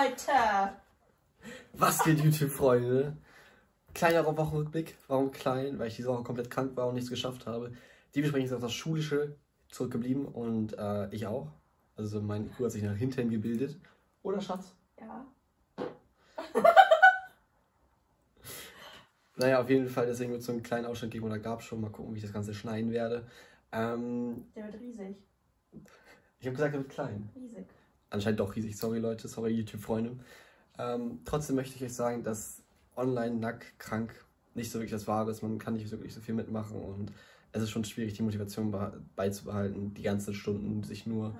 Leute! Was geht, YouTube-Freunde? Kleiner Wochenrückblick. Warum klein? Weil ich diese Woche komplett krank war und nichts geschafft habe. Die besprechen ist auf das Schulische zurückgeblieben und äh, ich auch. Also mein IQ hat sich nach hinten gebildet. Oder Schatz? Ja. Naja, auf jeden Fall, deswegen wird es so einen kleinen Ausschnitt geben oder gab es schon. Mal gucken, wie ich das Ganze schneiden werde. Ähm, Der wird riesig. ich habe gesagt, er wird klein. Riesig. Anscheinend doch riesig. Sorry, Leute. Sorry, YouTube-Freunde. Ähm, trotzdem möchte ich euch sagen, dass online nack krank nicht so wirklich das Wahre ist. Man kann nicht wirklich so viel mitmachen und es ist schon schwierig, die Motivation beh- beizubehalten, die ganzen Stunden sich nur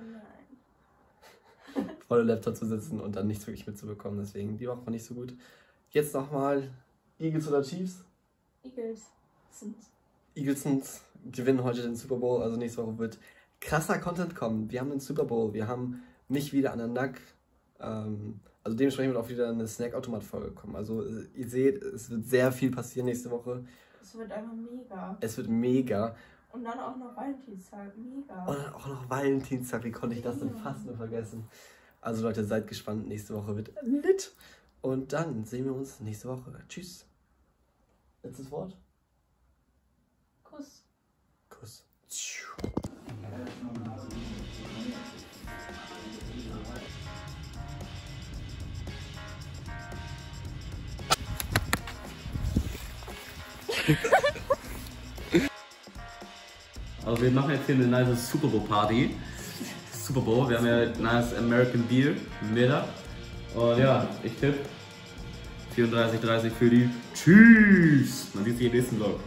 Oh vor dem Laptop zu sitzen und dann nichts wirklich mitzubekommen. Deswegen, die Woche war nicht so gut. Jetzt nochmal Eagles oder Chiefs. Eagles sind. Eagles gewinnen heute den Super Bowl, also nächste Woche wird krasser Content kommen. Wir haben den Super Bowl, wir haben mich wieder an der Nack. Ähm, also dementsprechend wird auch wieder eine Snack-Automat-Folge kommen. Also äh, ihr seht, es wird sehr viel passieren nächste Woche. Es wird einfach mega. Es wird mega. Und dann auch noch Valentinstag. Mega. Und dann auch noch Valentinstag, wie konnte ich das denn fast nur vergessen? Also Leute, seid gespannt, nächste Woche wird lit. Und dann sehen wir uns nächste Woche. Tschüss. Letztes Wort? Kuss. Kuss. Also wir machen jetzt hier eine nice Super Bowl Party. Super Bowl, wir haben ja nice American Beer, Mittag. Und ja, ich tippe 34, 30 für die Tschüss. Man sieht sich im nächsten Vlog.